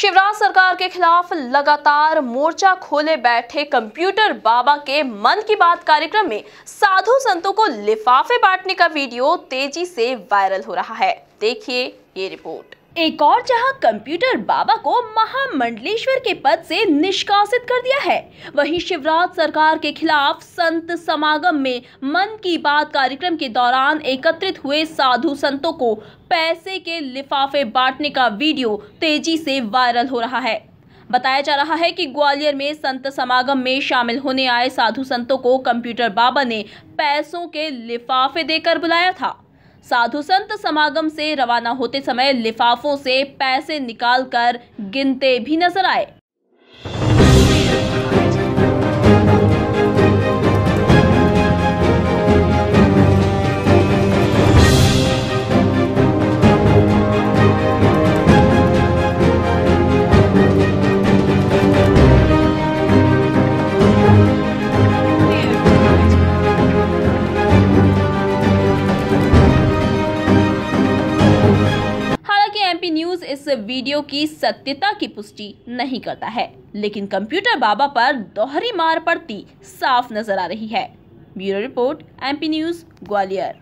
शिवराज सरकार के खिलाफ लगातार मोर्चा खोले बैठे कंप्यूटर बाबा के मन की बात कार्यक्रम में साधु संतों को लिफाफे बांटने का वीडियो तेज़ी से वायरल हो रहा है। देखिए ये रिपोर्ट। एक और जहाँ कंप्यूटर बाबा को महामंडलेश्वर के पद से निष्कासित कर दिया है, वहीं शिवराज सरकार के खिलाफ संत समागम में मन की बात कार्यक्रम के दौरान एकत्रित हुए साधु संतों को पैसे के लिफाफे बांटने का वीडियो तेज़ी से वायरल हो रहा है। बताया जा रहा है कि ग्वालियर में संत समागम में शामिल होने आए साधु संतों को कंप्यूटर बाबा ने पैसों के लिफाफे देकर बुलाया था। साधु संत समागम से रवाना होते समय लिफाफों से पैसे निकालकर गिनते भी नज़र आए। न्यूज़ इस वीडियो की सत्यता की पुष्टि नहीं करता है। लेकिन कंप्यूटर बाबा पर दोहरी मार पड़ती साफ़ नज़र आ रही है। Bureau report, MP news, Gwalior.